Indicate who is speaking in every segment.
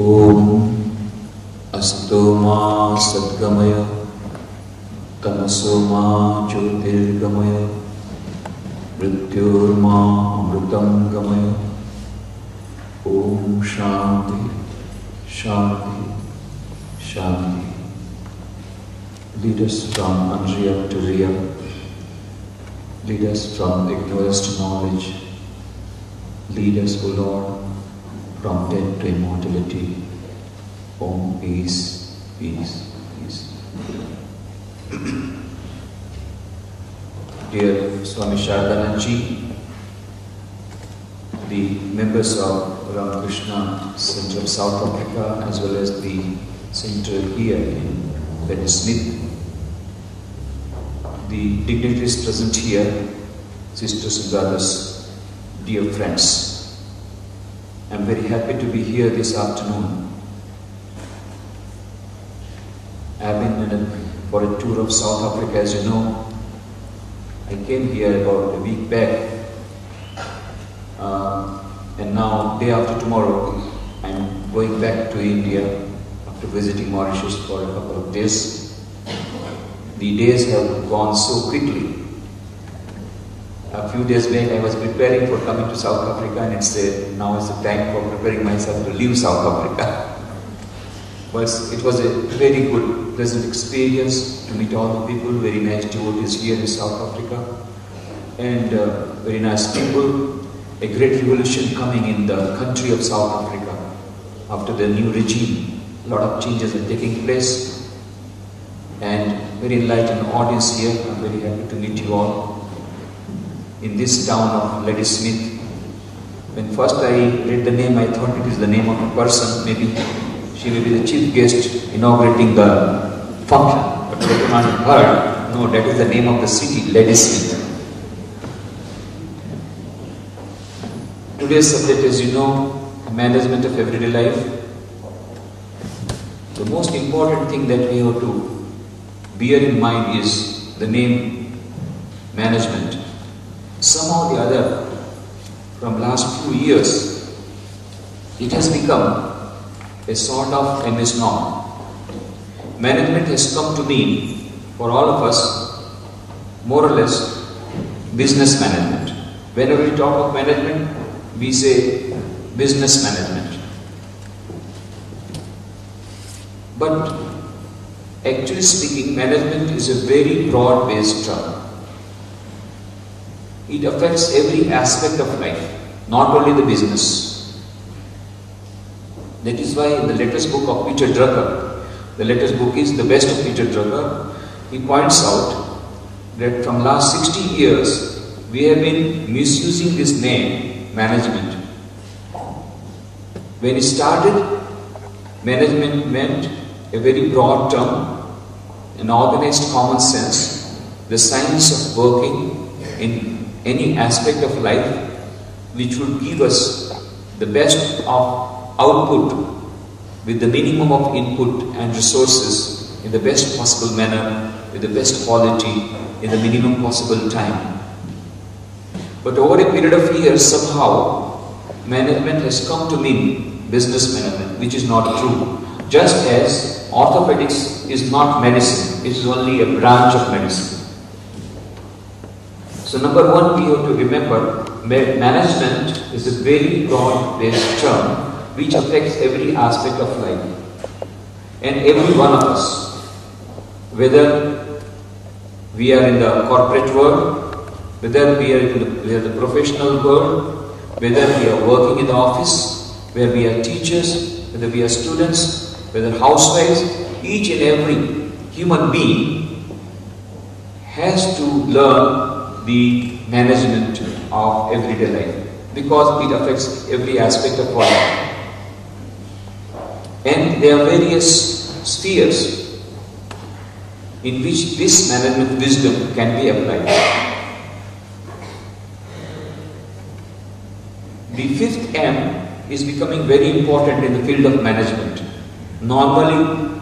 Speaker 1: ॐ अस्तो मा सद्गमय तमसो मा ज्योतिर्गमय मृत्युर्मा अमृतं गमय ॐ शान्ति शान्ति शान्ति Lead us from unreal to real. Lead us from ignorance to knowledge. Lead us, O Lord, from death to immortality. Om peace, peace, peace. Dear Swami Shardananji, the members of Ramakrishna Center of South Africa as well as the center here in Lady Smith, the dignitaries present here, sisters and brothers, dear friends. I'm very happy to be here this afternoon. I've been a, for a tour of South Africa, as you know. I came here about a week back, uh, and now, day after tomorrow, I'm going back to India after visiting Mauritius for a couple of days. The days have gone so quickly. A few days back, I was preparing for coming to South Africa, and it's a, now is the time for preparing myself to leave South Africa. but it was a very good, pleasant experience to meet all the people, very nice devotees here in South Africa, and uh, very nice people. A great revolution coming in the country of South Africa after the new regime. A lot of changes are taking place, and very enlightened audience here. I'm very happy to meet you all in this town of Lady Smith. When first I read the name, I thought it is the name of a person. Maybe she may be the chief guest inaugurating the function. But later on I heard, no, that is the name of the city, Lady Smith. Today's subject, as you know, management of everyday life. The most important thing that we have to bear in mind is the name management. Somehow or the other, from last few years, it has become a sort of a misnomer. Management has come to mean, for all of us, more or less, business management. Whenever we talk of management, we say business management. But actually speaking, management is a very broad based term. It affects every aspect of life, not only the business. That is why in the latest book of Peter Drucker, the latest book is the best of Peter Drucker, he points out that from last 60 years we have been misusing this name management. When it started, management meant a very broad term, an organized common sense, the science of working in any aspect of life which would give us the best of output with the minimum of input and resources in the best possible manner, with the best quality, in the minimum possible time. But over a period of years, somehow, management has come to mean business management, which is not true. Just as orthopedics is not medicine, it is only a branch of medicine. So number one, we have to remember management is a very broad-based term which affects every aspect of life. And every one of us, whether we are in the corporate world, whether we are in the, we are the professional world, whether we are working in the office, whether we are teachers, whether we are students, whether housewives, each and every human being has to learn the management of everyday life because it affects every aspect of our life. And there are various spheres in which this management wisdom can be applied. The fifth M is becoming very important in the field of management. Normally,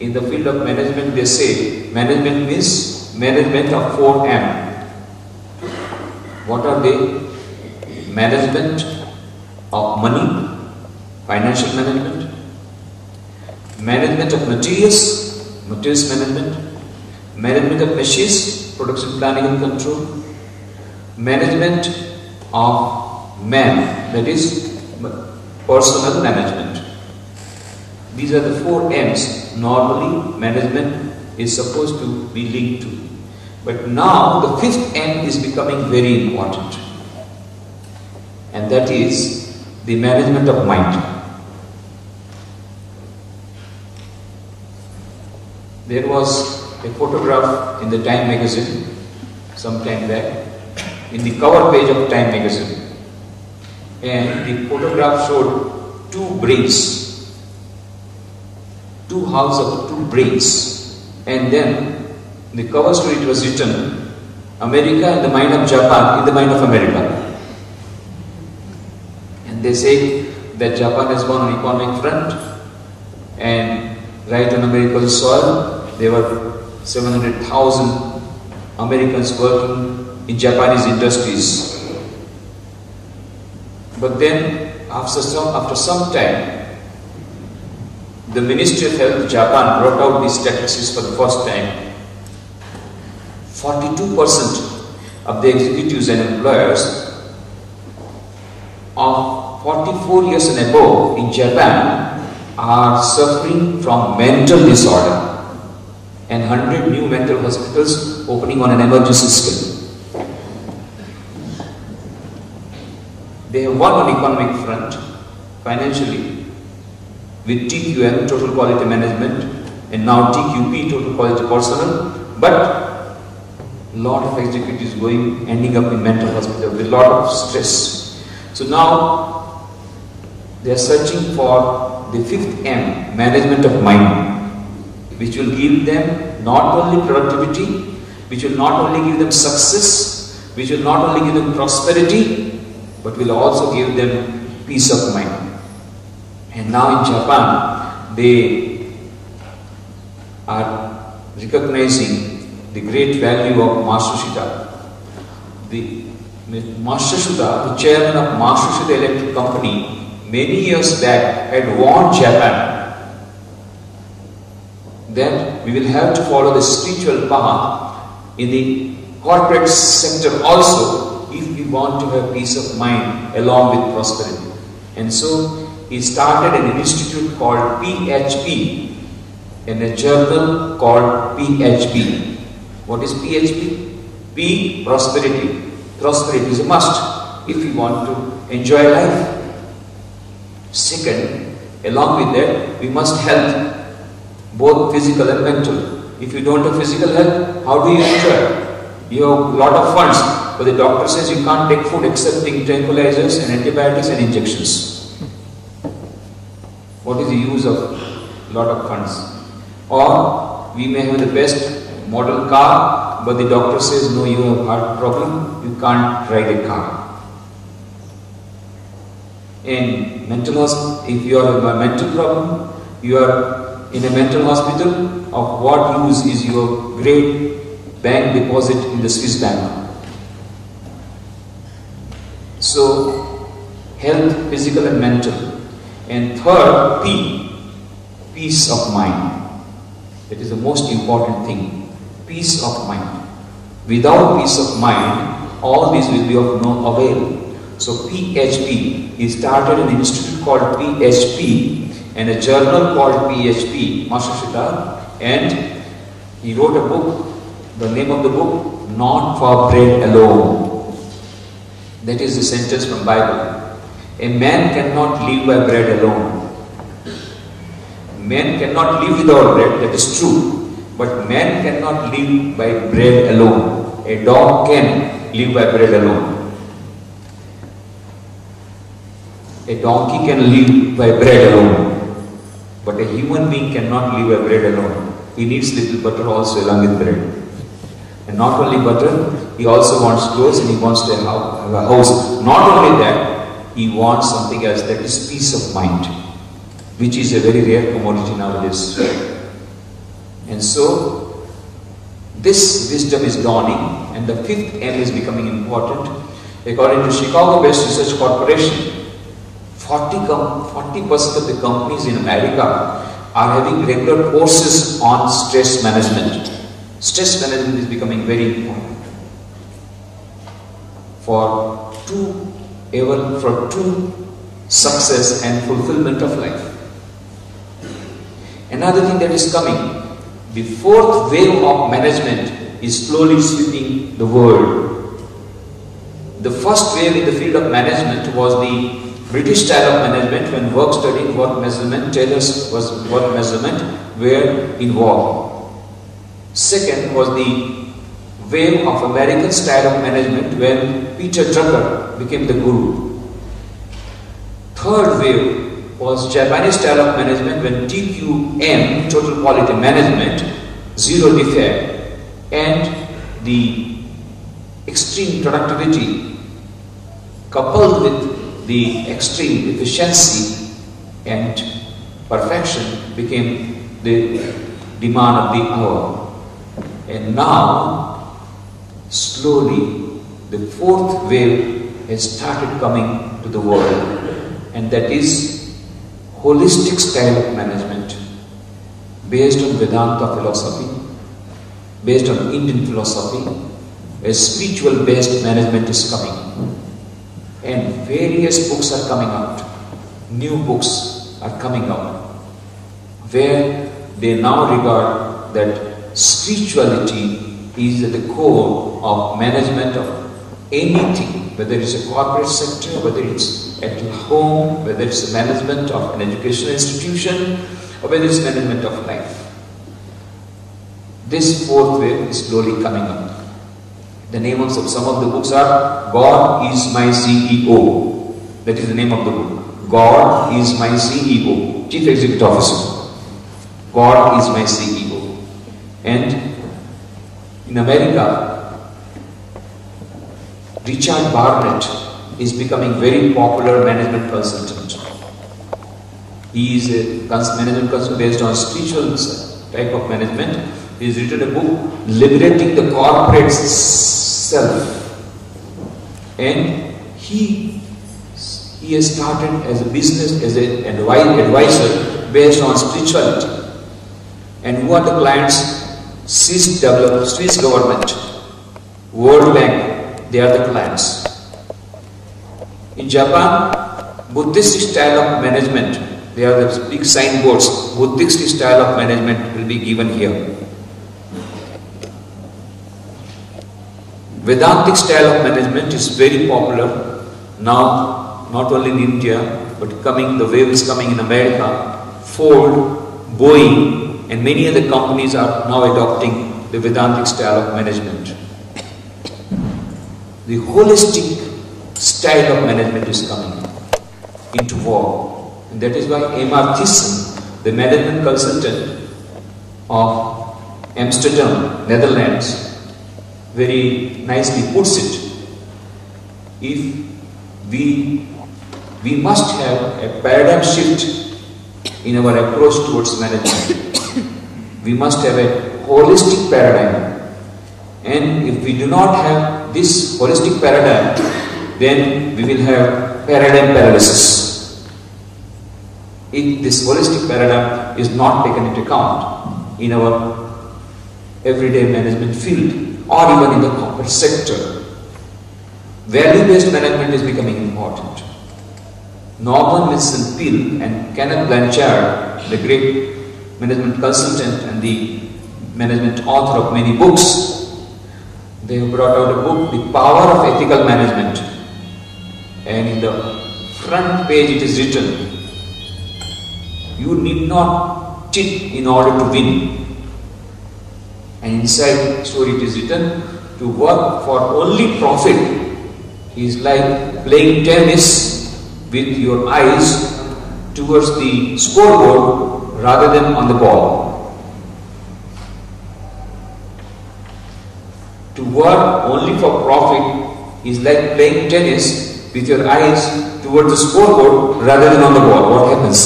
Speaker 1: in the field of management, they say management means management of 4M. What are they? Management of money, financial management, management of materials, materials management, management of machines, production planning and control, management of man, that is personal management. These are the four M's normally management is supposed to be linked to. But now the fifth M is becoming very important. And that is the management of mind. There was a photograph in the Time magazine some time back, in the cover page of Time magazine. And the photograph showed two brains, two halves of two brains. And then the cover story it was written, America in the mind of Japan, in the mind of America. And they say that Japan has gone on economic front and right on American soil there were 700,000 Americans working in Japanese industries. But then, after some, after some time, the Ministry of Health Japan brought out these statistics for the first time. 42% of the executives and employers of 44 years and above in Japan are suffering from mental disorder and 100 new mental hospitals opening on an emergency scale. They have won on economic front financially with TQM, Total Quality Management, and now TQP, Total Quality Personnel, but lot of executives going, ending up in mental hospital with a lot of stress. So now they are searching for the fifth M, management of mind which will give them not only productivity, which will not only give them success, which will not only give them prosperity, but will also give them peace of mind. And now in Japan, they are recognizing the great value of Matsushita. The Matsushita, the chairman of Master Matsushita Electric Company, many years back had warned Japan that we will have to follow the spiritual path in the corporate sector also if we want to have peace of mind along with prosperity. And so he started an institute called PHP and a journal called PHP. What is PHP? P, prosperity. Prosperity is a must if we want to enjoy life. Second, along with that, we must health both physical and mental. If you don't have physical health, how do you enjoy? You have a lot of funds, but the doctor says you can't take food excepting tranquilizers and antibiotics and injections. What is the use of a lot of funds? Or we may have the best model car, but the doctor says no, you have heart problem, you can't ride a car. In mental hospital, if you have a mental problem, you are in a mental hospital, of what use is your great bank deposit in the Swiss bank? So, health, physical and mental. And third, P, peace of mind. That is the most important thing. Peace of mind. Without peace of mind, all this will be of no avail. So PHP, he started an institute called PHP and a journal called PHP, Matsushita, and he wrote a book, the name of the book, Not for Bread Alone. That is the sentence from Bible. A man cannot live by bread alone. Man cannot live without bread, that is true. But man cannot live by bread alone. A dog can live by bread alone. A donkey can live by bread alone. But a human being cannot live by bread alone. He needs little butter also along with bread. And not only butter, he also wants clothes and he wants to have a house. Not only that, he wants something else, that is peace of mind, which is a very rare commodity nowadays. And so, this wisdom is dawning, and the fifth M is becoming important. According to Chicago-based Research Corporation, 40 percent of the companies in America are having regular courses on stress management. Stress management is becoming very important for true, even for true success and fulfillment of life. Another thing that is coming, the fourth wave of management is slowly sweeping the world. The first wave in the field of management was the British style of management when work study, work measurement, Taylor's was work measurement were involved. Second was the wave of American style of management when Peter Drucker became the guru. Third wave was Japanese style of management when TQM, Total Quality Management, zero defect, and the extreme productivity coupled with the extreme efficiency and perfection became the demand of the hour. And now, slowly, the fourth wave has started coming to the world, and that is holistic style of management based on Vedanta philosophy, based on Indian philosophy, a spiritual based management is coming. And various books are coming out, new books are coming out, where they now regard that spirituality is at the core of management of anything, whether it's a corporate sector, whether it's at home, whether it's the management of an educational institution, or whether it's management of life. This fourth wave is slowly coming up. The name of some of the books are God is my CEO. That is the name of the book. God is my CEO, Chief Executive Officer. God is my CEO. And in America, Richard Barrett is becoming very popular management consultant. He is a management consultant based on spiritual type of management. He has written a book, Liberating the Corporate Self. And he, he has started as a business, as an advisor based on spirituality. And who are the clients? Swiss, develop, Swiss government, World Bank, they are the clients. In Japan, Buddhist style of management, there are the big signboards, Buddhist style of management will be given here. Vedantic style of management is very popular now, not only in India, but coming, the wave is coming in America. Ford, Boeing, and many other companies are now adopting the Vedantic style of management. The holistic style of management is coming into war. And that is why Amar Thiessen, the management consultant of Amsterdam, Netherlands, very nicely puts it. If we, we must have a paradigm shift in our approach towards management we must have a holistic paradigm. And if we do not have this holistic paradigm, then we will have paradigm paralysis. If this holistic paradigm is not taken into account in our everyday management field or even in the corporate sector, value-based management is becoming important. Norman Vincent Peale and Kenneth Blanchard, the great management consultant and the management author of many books. They have brought out a book, The Power of Ethical Management. And in the front page it is written, you need not cheat in order to win. And inside story it is written, to work for only profit is like playing tennis with your eyes towards the scoreboard rather than on the ball. To work only for profit is like playing tennis with your eyes toward the scoreboard rather than on the ball. What happens?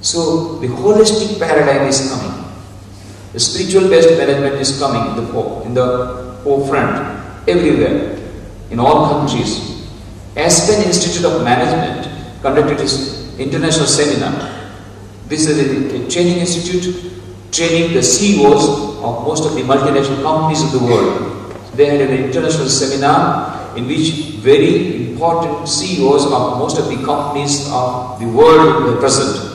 Speaker 1: So the holistic paradigm is coming. The spiritual based management is coming in the, in the forefront everywhere, in all countries. Aspen Institute of Management conducted its international seminar. This is a training institute training the CEOs of most of the multinational companies of the world. They had an international seminar in which very important CEOs of most of the companies of the world were present.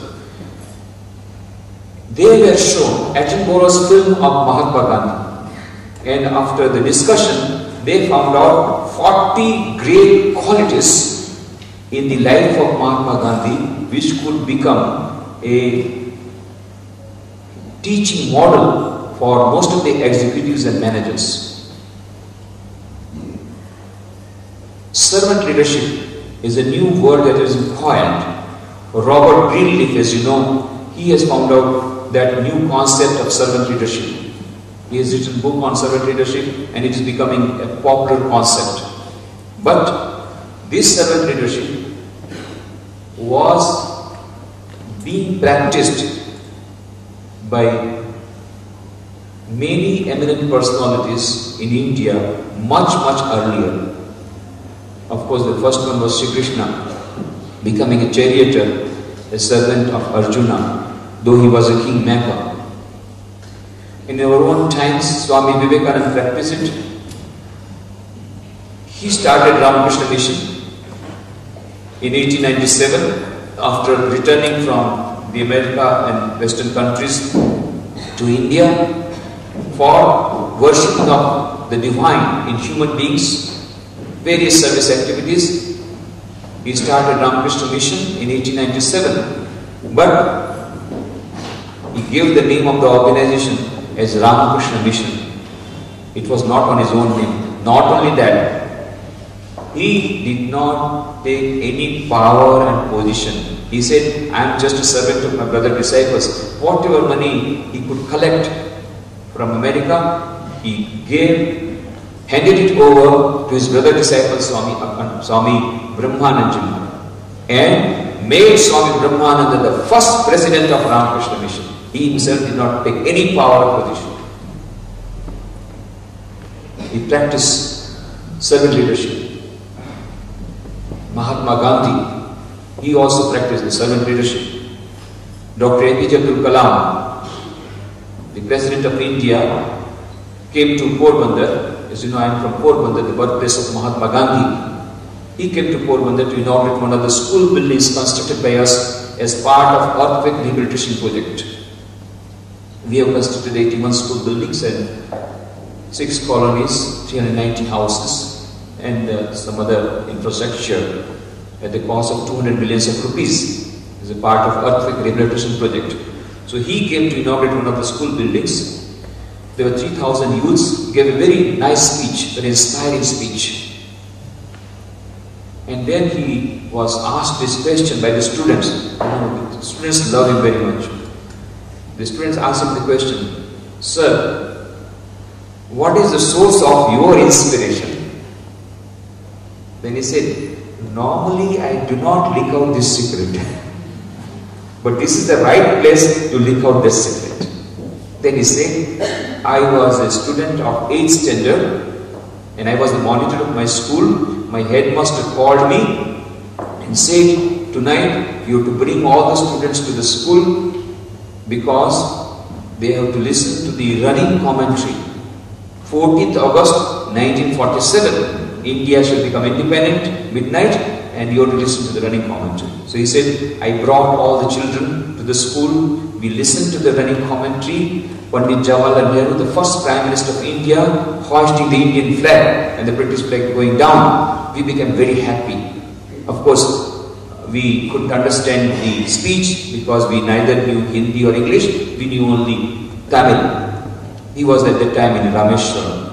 Speaker 1: They were shown Attenborough's film of Mahatma Gandhi. And after the discussion, they found out 40 great qualities in the life of Mahatma Gandhi which could become a teaching model for most of the executives and managers. Servant leadership is a new word that is coined. Robert Greenleaf, as you know, he has found out that new concept of servant leadership. He has written a book on servant leadership and it is becoming a popular concept. But this servant leadership was being practiced by many eminent personalities in India much, much earlier. Of course, the first one was Sri Krishna, becoming a charioteer, a servant of Arjuna, though he was a kingmaker. In our own times, Swami Vivekananda practiced it. He started Ramakrishna Mission in 1897 after returning from the America and Western countries to India for worshipping of the divine in human beings, various service activities. He started Ramakrishna Mission in 1897. But he gave the name of the organization as Ramakrishna Mission. It was not on his own name. Not only that, he did not take any power and position. He said, I am just a servant of my brother disciples. Whatever money he could collect from America, he gave, handed it over to his brother disciple Swami, uh, Swami and made Swami Brahmananda the first president of Ramakrishna Mission. He himself did not take any power position. He practiced servant leadership. Mahatma Gandhi, he also practiced the servant leadership. Dr. APJ Abdul Kalam, the President of India, came to Porbandar. As you know, I am from Porbandar, the birthplace of Mahatma Gandhi. He came to Porbandar to inaugurate one of the school buildings constructed by us as part of earthquake rehabilitation project. We have constructed 81 school buildings and 6 colonies, 390 houses and uh, some other infrastructure at the cost of 200 millions of rupees as a part of earthquake rehabilitation project. So he came to inaugurate one of the school buildings. There were 3,000 youths, gave a very nice speech, an inspiring speech. And then he was asked this question by the students. The students love him very much. The students asked him the question, Sir, what is the source of your inspiration? Then he said, Normally I do not leak out this secret. but this is the right place to leak out this secret. Then he said, I was a student of 8th standard and I was the monitor of my school. My headmaster called me and said, Tonight you have to bring all the students to the school because they have to listen to the running commentary. 14th August 1947, India shall become independent, midnight, and you have to listen to the running commentary. So he said, I brought all the children to the school, we listened to the running commentary, Pandit Jawaharlal Nehru, the first Prime Minister of India, hoisting the Indian flag and the British flag going down. We became very happy. Of course, we couldn't understand the speech because we neither knew Hindi or English, we knew only Tamil. He was at that time in Rameshwaram.